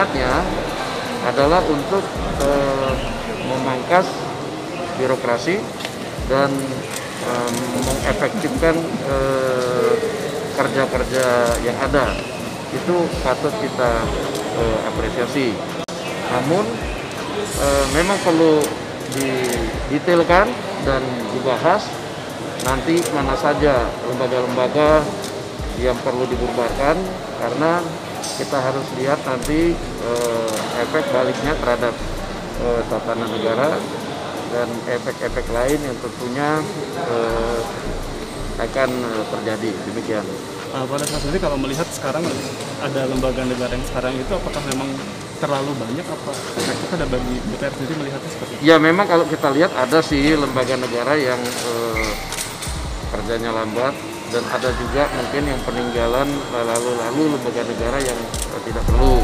niatnya adalah untuk eh, memangkas birokrasi dan eh, mengefektifkan eh, kerja-kerja yang ada itu patut kita eh, apresiasi. Namun eh, memang perlu didetailkan dan dibahas nanti mana saja lembaga-lembaga yang perlu dibubarkan karena kita harus lihat nanti eh, efek baliknya terhadap eh, tatanan negara dan efek-efek lain yang tentunya eh, akan terjadi demikian. Uh, pada saat ini kalau melihat sekarang ada lembaga negara yang sekarang itu apakah memang terlalu banyak apa efektif ada bagi DPR sendiri melihatnya seperti itu? Ya memang kalau kita lihat ada sih lembaga negara yang kerjanya lambat dan ada juga mungkin yang peninggalan lalu-lalu lembaga negara yang tidak perlu.